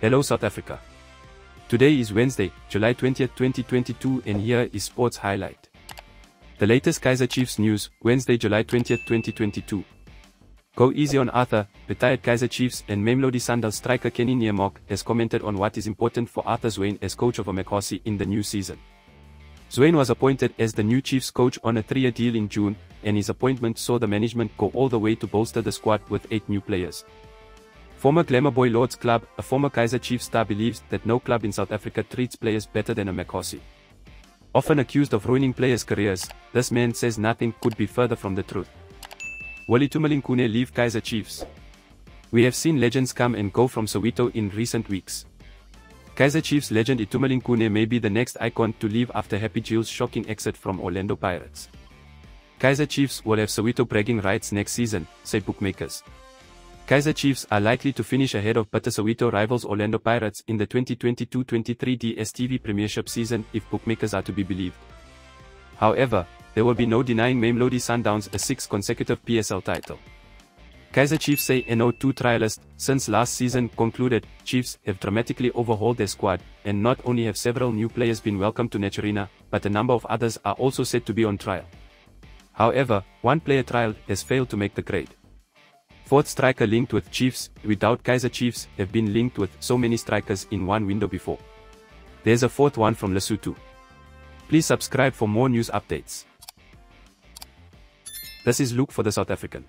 Hello South Africa. Today is Wednesday, July 20, 2022 and here is Sports Highlight. The latest Kaizer Chiefs news, Wednesday, July 20, 2022. Go easy on Arthur, retired Kaizer Chiefs and Mamelodi Sundowns striker Kenny Niemach has commented on what is important for Arthur Zwane as coach of Amakhosi in the new season. Zwane was appointed as the new Chiefs coach on a three-year deal in June, and his appointment saw the management go all the way to bolster the squad with eight new players. Former Glamour Boy Lords Club, a former Kaizer Chiefs star believes that no club in South Africa treats players better than a Amakhosi. Often accused of ruining players' careers, this man says nothing could be further from the truth. Will Itumeleng leave Kaizer Chiefs? We have seen legends come and go from Soweto in recent weeks. Kaizer Chiefs legend Itumeleng may be the next icon to leave after Happy Jele's shocking exit from Orlando Pirates. Kaizer Chiefs will have Soweto bragging rights next season, say bookmakers. Kaizer Chiefs are likely to finish ahead of Soweto rivals Orlando Pirates in the 2022-23 DStv Premiership season if bookmakers are to be believed. However, there will be no denying Mamelodi Sundowns a sixth consecutive PSL title. Kaizer Chiefs say NO2 trialist, since last season concluded, Chiefs have dramatically overhauled their squad, and not only have several new players been welcomed to Naturena, but a number of others are also said to be on trial. However, one player trial has failed to make the grade. Fourth striker linked with Chiefs, without Kaizer Chiefs have been linked with so many strikers in one window before. There's a fourth one from Lesotho. Please subscribe for more news updates. This is Luke for the South African.